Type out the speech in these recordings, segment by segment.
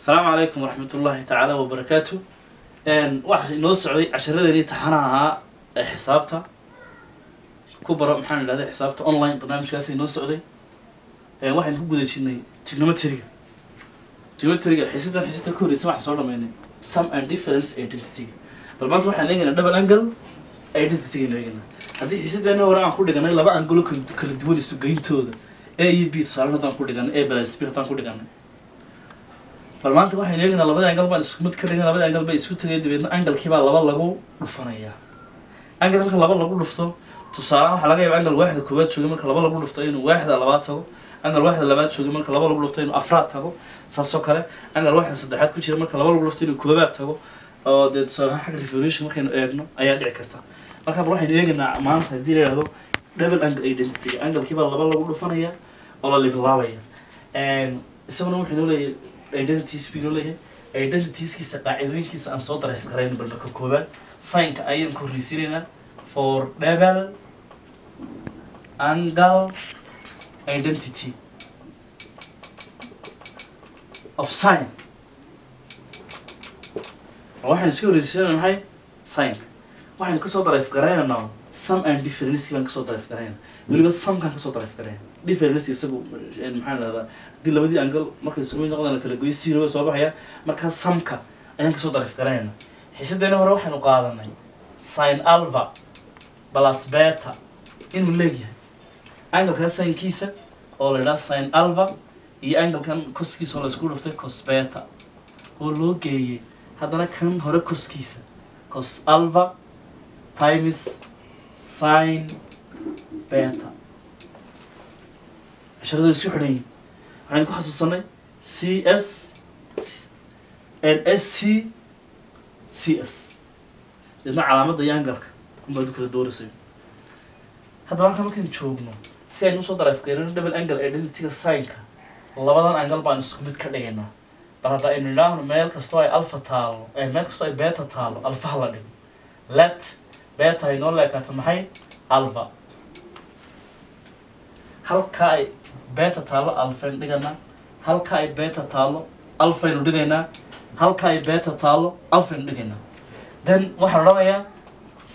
asalaamu calaykum waraxmat ullaahi tacaala wabarakaatu. Waxaa inoo socday casharadeenii taxanaha ahaa ee xisaabta. Ku baro maxaan idhahda xisaabta online barnaamijkaas inoo socday. Waxaynu ku guda jirnay trigonometriga trigonometriga xisadan xisada ka horeysa waxaan soo dhameynay some and difference identityga bal maanta waxaan eegaynaa double angle identityga haddii xisadeena hore aan ku dhiganay laba angalo kala duwan isu geyntooda. A iyo b tusaale ku dhiganay a plus b haddaan ku dhiganay bal maanta waxaynu eegaynaa labada angle baan isku mid ka dhigay labada angle bay isku tagay dabeedna angalkii baa laba lagu dhufanayaa. Angle marka laba lagu dhufto tusaale waxaa laga yaaba angle waaxda koowaad joogay marka laba lagu dhufto inuu waaxda labaad tago angle waaxda labaad joogay marka laba lagu dhufto inuu afraad tago saasoo kale angle waaxda saddexaad ku jira marka laba lagu dhufto inuu koobaad tago. Oo dee tusaale ahaan xagga revolution markaynu eegno ayaa dhici karta. Marka bal waxaynu eegaynaa maanta haddii la yidhahdo double angle identity. Anglekii baa laba lagu dhufanaya oo la libilaabaya isaguna wuxuu inoo leeyahay identities leeyahay identitieskiisa qaacidooyinkiisa aan soo dareef garayn bal marka koowaad signka ayaan ku horreysiinaynaa for double angle identity of sign. Waxaan iska horreysiinayna maxay signka waxaynu ka soo dareef garaynaynaa some and difference baan ka soo dareef garayna weliba somekaan ka soo dareef garayna difference isagu maxaan idhahdaa haddii labadii angle markay isku mid noqdaan la kala goyo zero soo baxaya markaa samka ayaan ka soo dareef garanayna xiisadeena hore waxaynu qaadanay sin alva plus beta inuu leegyahay angalkaa signkiisa oo la idhaha sin alva iyo angalkan koskiisa oo la isku dhuftay cos beta oo loo geeyay haddana kan hore koskiisa cos alva times sin beta. Casharada isku xidhan yihiin waxaynu ku xasuusanay c s n s c c s. Deedna calaamadda iyo angalka unbaad u kala doorasayo haddaba halka markaynu joogno. Si aynu u soo dareefgeerino double angle identityga signka. Labadan angle baan isku mid ka dhigaynaa. Bal hadda aynu idhaahno meel kastoo ay alpha taalo meel kastoo ay beta taalo alfaha la dhigo. Let beta ay noo leekaato maxay alpha. Halka ay beta taalo alfaynu dhiganaa halka ay beta taalo alfaynu dhigaynaa halka ay beta taalo alfaynu dhigaynaa then waxaan odhanayaa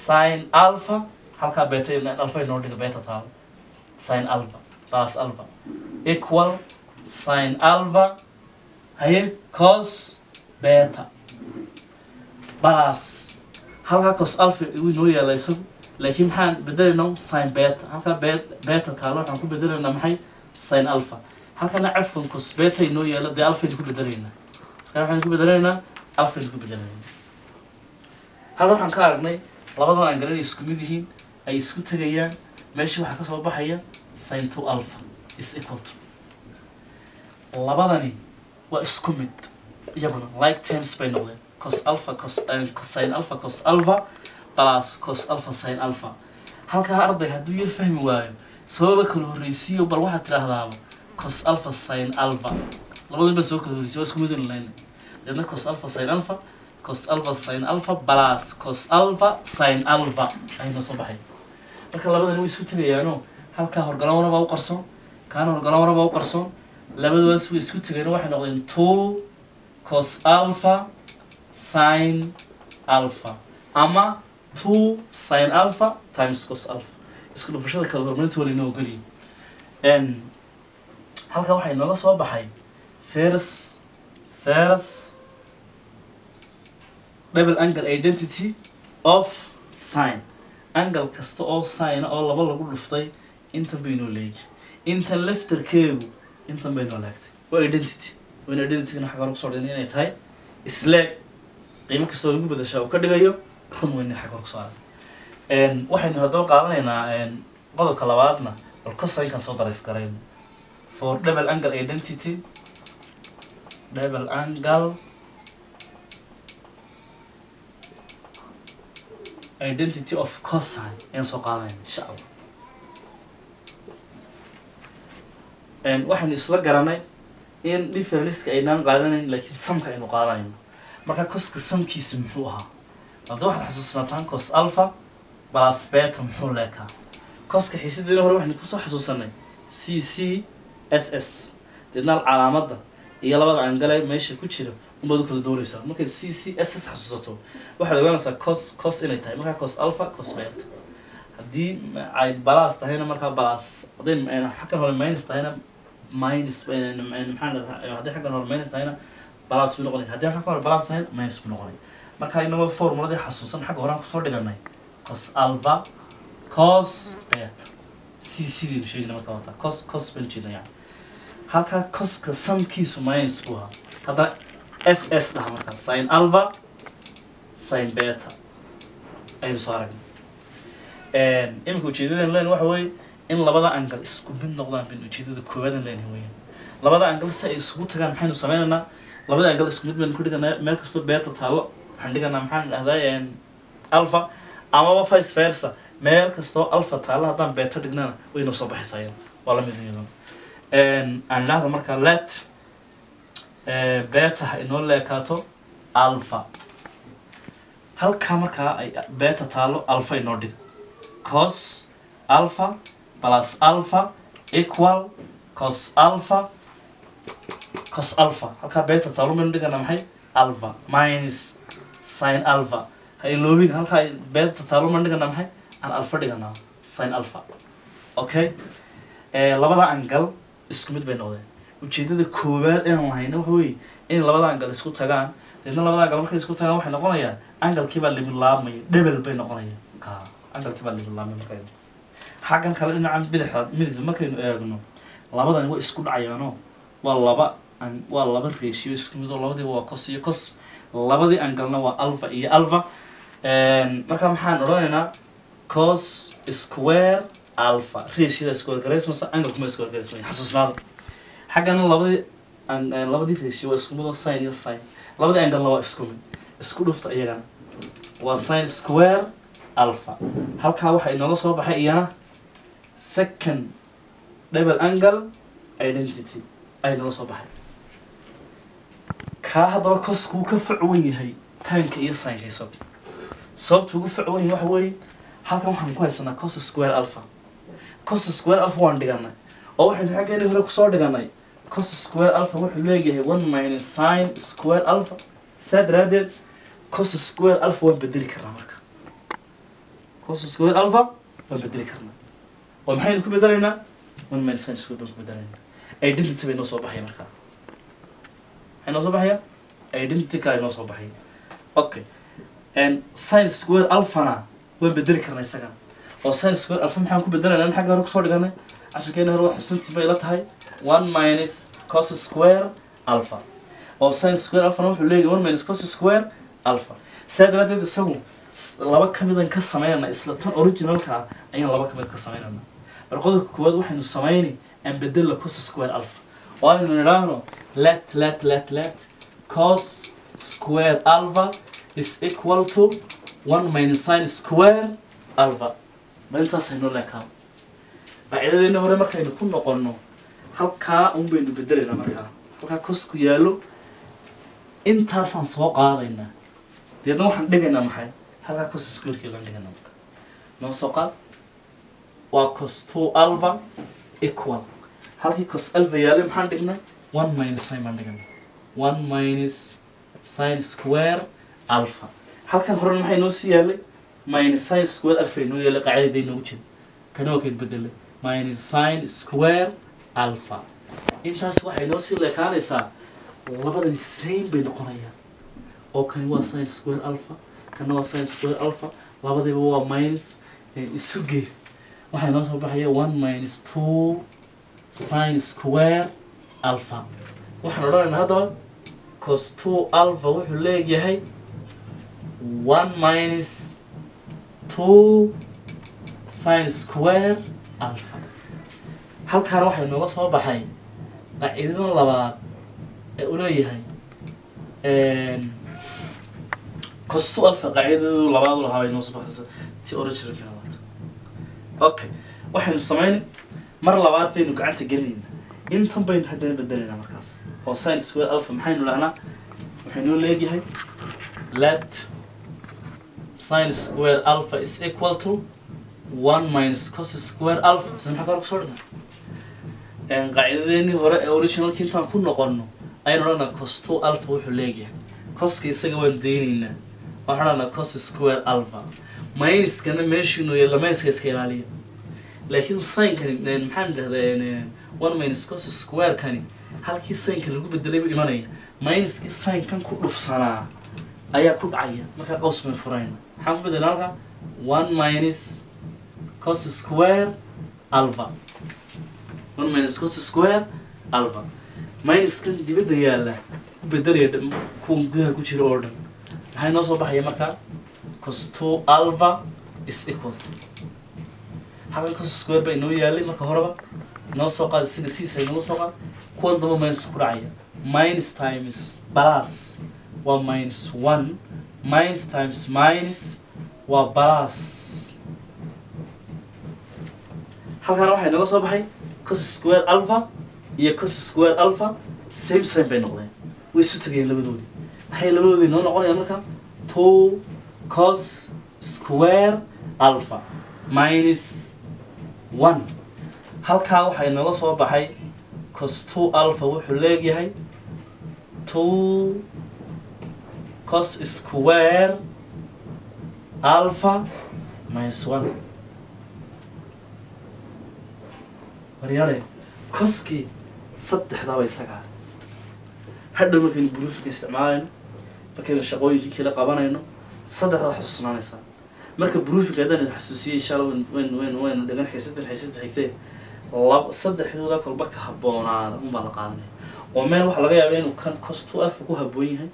sin alpha halkaa beta alfa inoo dhiga beta taalo. Sin alpha plus alpha. Equal sin alpha haye cos beta plus halkaa cos alpha igu inoo yaalla isagu laakiin maxaan bedelaynaa sin beta. Halkaa beta taalo waxaan ku bedelaynaa maxay sin alpha halkana cafwan cos beta inoo yaalla dee alfaynu ku bedelaynaa halkana waxaynu ku bedelaynaa alfaynu ku bedelaynaa halka waxaan ka aragnay labadan angal inay isku mid yihiin ay isku tegayaan meeshii waxaa ka soo baxaya sin two alpha is equal to. Labadani waa isku mid iyaguna like terms bay noqdeen cos alpha cos sin alpha cos alpha plus cos alpha sin alpha. Halkaa arday hadduu yar fahmi waayo sababa kala horreysiiyo bal waxaad tidhaahdaaba cos alpha sin alpha. Labadun ba soo kala horreysiy waa isku mid in layna deedna cos alpha sin alpha cos alpha sin alpha plus cos alpha sin alpha. Ayay noo soo baxay. Marka labadani way isku tegayaano halkaa horgalawana baa u qarsoon kaana horgalawana baa u qarsoon labadaas way isku tegayno waxay noqdeen two cos alpha sin alpha. Ama two sin alpha times cos alpha. Isku dhufashada kala hormarinta wala inoo ogoliyi halkaa waxay nooga soo baxay. First first double angle identity of sign angle kasta oo signa oo laba lagu dhuftay intan bay noo leegi. Intan lefterkeegu intan bay noo leegtay. Waa identity. Wayna identitygana xagga lagu soo dhigna inay tahay. Isleeg qiimo kastoo lagu bedashaa uu ka dhigayo run weyna xagga soo arag waxaynu haddaba qaadanaynaa qodobka labaadna bal cosinkan soo dareef garayno for double angle identity double angle identity of cosine. Ayaan soo qaadanayna insha allah waxaynu isla garanay in differenceka aynaan qaadanayn laakiin samka aynu qaadanayno marka coska samkiisa muxuu ahaa hadda waxaad xasuusnataan cos alpha plus beta muxuu leekaa coska xiisadeena hore waxaynu ku soo xasuusanay c c s s. Deedna calaamadda iyo labada angale meesha ku jira unbaad u kala doonaysaa. Markaad c c s s xasuusato waxaad ogaanaysaa cos cos inay tahay. Markaa cos alpha cos beta haddii ay balas tahayna markaa balas hadday xaggan hore minus tahayna minus maxaa dhahdaa haddii xaggan hore minus tahayna balas buu noqonaya haddii xaggan hore balas tahayna minus buu noqonaya marka inagoo formuladii xasuusan xagga horaan ku soo dhiganay cos alpha cos beta. C sidiinu sheegina markaa wata cos cos baan jeedna yani. Halkaa coska samkiisu minus buu ahaa. Haddana s s dhaha markaa sin alpha sin beta. Ayaynu soo aragnay. Iminka ujeedadan len waxa weeye in labada angal isku mid noqdaan bin ujeedada koowadan leenahay weeyaan. Labada angal si ay isugu tagaan maxaynu sameynaynaa labada angal isku mid baynu ku dhiganaa meel kastoo beta taalo waxaan dhiganaa maxaan dhahdaa alpha amaba vice versa. Meel kastoo alpha taalo haddaan beta dhignana way noo soo baxaysaa iyada waa la mid iyadana aan idhahda markaa let beta ha inoo leekaato alpha. Halkaa markaa ay beta taalo alpha inoo dhiga. Cos alpha plus alpha equal cos alpha cos alpha. Halkaa beta taalo maynu dhigana maxay? Alpha minus sin alpha. Ha iloobin halkaa beta taalo maynu dhigana maxay? Aan alpha dhiganaa sin alpha. Okay labada angal isku mid bay noqdeen. Ujeedada koowaad inaan lahayna waxa weye in labada angal isku tagaan deedna labada angal markay isku tagaan waxay noqonayaan angalkiibaa limidlaamaya dhebel bay noqonayaan. Ka angalkiibaa limidlaamaya markay xaggan kale dhinaca bidixda midigta markaynu eegno labadani way isku dhacayaano waa laba waa laba ratio isku mid oo labadiiba waa cos iyo cos. Labadii angalna waa alpha iyo alpha. Marka maxaan odhanaynaa cos square alpha. Ratioda square garaysmasa angalkuma square garaysmaya xasuusnaada xaggana labadii an- labadii ratio waa isku mid oo sin iyo sin labadii angalna waa isku mid isku dhufta iyagana. Waa sin square alpha. Halkaa waxaa inooga soo baxay iyana second double angle identity ay nooga soo baxay kaa haddaba cosku uu ka facwan yahay tanka iyo sinka isagu sababta ugu facwan yahay waxa weeye halkan waxaan ku haysanaa cos square alpha. Cos square alpha waan dhiganay. Oo waxaynu xaggeeni hore ku soo dhiganay cos square alpha wuxuu leeyahay one minus sin square alpha. Saa daraadeed cos square alpha waan bedeli karnaa marka. Cos square alpha waan bedeli karnaa. Oo maxaynu ku bedelaynaa one minus sin square baan ku bedelaynaa identity bay noo soo baxaya markaa maxay noo soo baxaya? Identity kale noo soo baxaya. Okay and sin square alphana waan bedeli karnaa isagana oo sin square alpha maxaan ku bedelaynaa xagga hore ku soo dhiganay casharkeena hore wax xusuntii bay la tahay. One minus cos square alpha. Oo sin square alphana wuxuu leeyahay one minus cos square alpha. Saa daraadeed isagu laba ka ka sameynana isla tan originalka ah ayaan laba ka ka sameynana bal qodobka koowaad waxaynu sameyni aan bedella cos square alpha oo aynu nidhaahno let let let let. Cos square alpha is equal to one minus sin square alpha. Ma intaasaynu leekaa qaacidadeena hore markaynu ku noqonno halkaa un baynu bedelaynaa markaa halkaa cosku yaallo intaasaan soo qaadaynaa deedna waxaan dhigaynaa maxay halkaa cos squarekii laan dhigaynaa marka noo soo qaad waa cos two alpha equal halkii cos alpha yaalay maxaan dhignay? One minus sin baan dhiganay one minus sin square alpha. Halkan hore maxay noo sii yaalay? Minus sin square alpha inoo yaalay qaacidaday noogu jira kana waa kaynu bedelay. Minus sin square alpha. Intaas waxay noo sii leekaanaysaa labadani same bay noqonayaan. Oo kani waa sin square alpha kana waa sin square alpha labadiiba waa minus eh, isu gee waxay noo soo baxaya one minus two sin square alpha. Waxaan odhanaynaa haddaba cos two alpha wuxuu leegyahay one minus two sin square alpha. Halkaana waxay nooga soo baxay qaacidadan labaad ee uu leeyahay cos two alpha qaacidadu labaad u lahaa bay noo soo baxaysa. Ti originalkina okay waxaynu sameynay mar labaad baynu gacanta gelinayna intan baynu haddana bedelaynaa markaas. Oo sin square alpha maxaynu dhahnaa waxaynoo leegyahay let sin square alpha is equal to one minus cos square alpha. Sida maxaa kale ku soo dhigan qaacidadeenii hore ee originalki intaan ku noqonno ayaan odhanaa cos two alpha wuxuu leegyahay coska isaga waan deynaynaa waxaan odhanaa cos square alpha. Minuskana meeshiinu yaalla minuska iska ilaaliya laakiin sinkani maxaan idhahdaa one minus cos square-kani halkii sinka lagu bedelay buu imanaya. Minuskii sinkan ku dhufsanaa ayaa ku dhacaya. Markaa qaws bayn furayna maxaan ku bedelay halka one minus cos square alpha. One minus cos square alpha. Minuskan dibadda yaalla ku bedelaya kuwan gudaha ku jira oo dhan. Maxay noo soo baxaya markaa? Cos two alpha is equal to cos square baa inoo yaalay? Marka horeba noo soo qaad sida sidiisa inooga soo qaad. Kuwan damba minus ku dhacaya. Minus times plus waa minus one. Minus times minus waa plus. Halkan waxaa inooga soo baxay cos square alpha iyo cos square alpha. Same same bay noqdeen. Way isu tegayeen labadoodii. Maxay labadoodii noo noqonayaan marka two cos square alpha minus one. Halkaa waxaa inooga soo baxay cos two alpha wuxuu leegyahay. Two cos square alpha minus one. Waryaale koskii saddexdaaba isagaa hadhow markaynu buruufka isticmaalayno markaynu shaqooyinkii kala qabanayno saddexdaa xasuusnaanaysaa marka buruufika haddaan idin xasuusiyo insha allah wayn wayn wayn waynu dhigan xiisadan xiisada xigtee lab saddexdooda kolba ka habboonaada unbaa la qaadanaya oo meel waxaa laga yaaba inuu kan kostu alfa ku habboon yahay.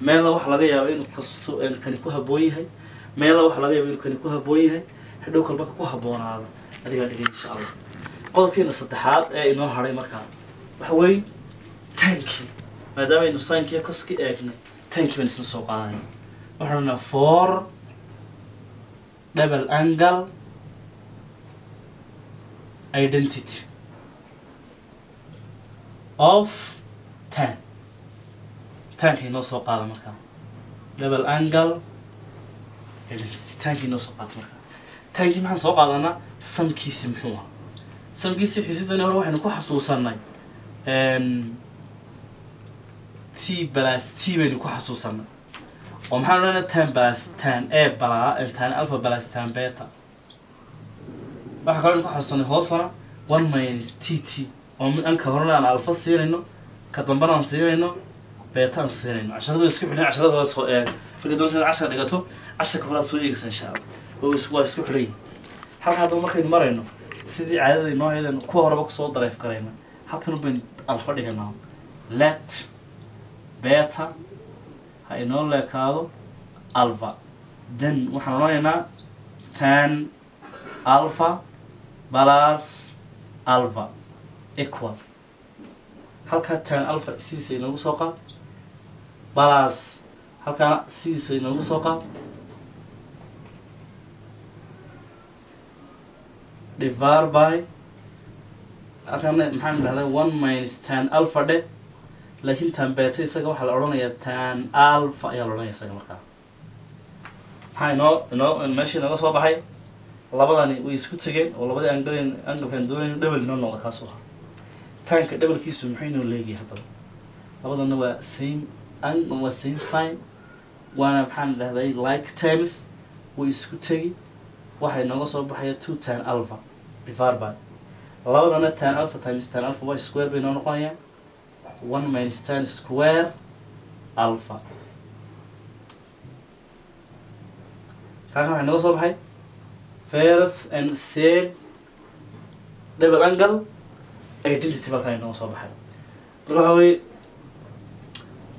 Meelna waxaa laga yaaba inuu kostu kani ku habboon yahay. Meelna waxaa laga yaaba inuu kani ku habboon yahay. Hadhow kolba ka ku habboonaada adigaa dhigan insha allah. Qodobkeena saddexaad ee inoo hadhay markaa waxa weeye tankii maadaama aynu saynkiiyo koskii eegnay tankii baan isla soo qaadanay waxaan odhanaa four double angle identity of tan tankii noo soo qaada markaa double angle identity. Tankii noo soo qaata markaa tankii maxaan soo qaadanaa samkiisi muxuu ah samkiisi xiisidani hore waxaynu ku xasuusanay t balas t baynu ku xasuusanay oo maxaan odhanaa tan balas tan e balaa tan alpha balas tan beta. Waxaa kaloo ku xasuusanay hoosana one minus t t. Oo anka horena alfa siinayno ka dambana aan siinayno beta aan siinayno casharada way isku xidhan casharada waa eeg marka doonta inaad cashar dhigato casharka horaad soo eegaysa insha allah waa isku xidhan yihiin halka haddaba markaynu marayno sidii caadada inoo haydan kuwa horeba ku soo dareef garayna halkan baynu alfa dhiganaa let beta ha inoo leekaado alpha then waxaan odhanaynaa tan alpha plus alpha equal. Halkaa tan alpha sidiisa inoogu soo qaad. Plus halkaana sidiisa inoogu soo qaad. Divide by halkaana maxaan dhahdaa one minus tan alpha dhe laakiin tan isaga waxaa la odhanayaa tan alpha ayaa la odhanaya isaga markaa maxaa inoo inoo meeshii inooga soo baxay? Labadani way isku tegeen oo labadii angalin angalkan doonayn double inoo noqda kaas u ahaa tanka dhabalkiisu muxuu inoo leegayahay haddaba. Labadana waa same an waa same sign waana maxaan dhahday like terms way isku tegi. Waxay nooga soo baxaya two tan alpha divide by. Labadana tan alpha times tan alpha y square bay noo noqonayaan one minus tan square alpha. Kaasna waxay nooga soo baxay? First and same double angle identity ay nooga soo baxay. Marka waxa weye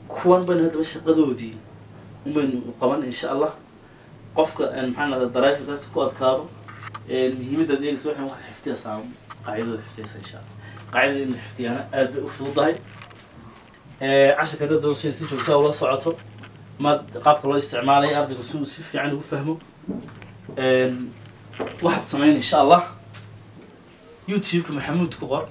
kuwan baynu haddaba shaqadoodii un baynu qaban insha allah qofka maxaa lahda daraafikaas ku adkaado muhiimadaad eegaysa waxay waxaad xifdiyaysaa qaacidada xifdiyaysa insha allah qaacidada in la xifdiyaana aad bay u fududahay casharka haddaad doonaysa si joogtaa ula socoto. Maad qaabka loo isticmaalaya ardayga si uu si fiican ugu fahmo. Waxaad samayn insha allah youtube-ka maxamuud ku qor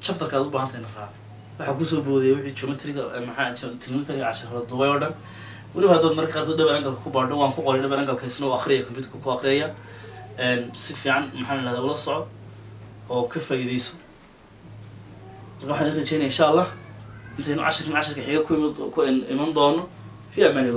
chapterka aad u baahan tahay na raac waxaa ku soo boodaya wixii geometriga maxaa trigonometriga casharada duubay oo dhan. Weliba haddaad marka qaarkood double angle ku baadho waan ku qoray double angle isna uu akhriyaya computerka ku akhriyaya si fiican maxaa la dhahdaa ula soco oo ka faa'iidayso waxaan rajeynaya insha allah intaynu cashirkan cashirka xiga ku iman doono fi amaan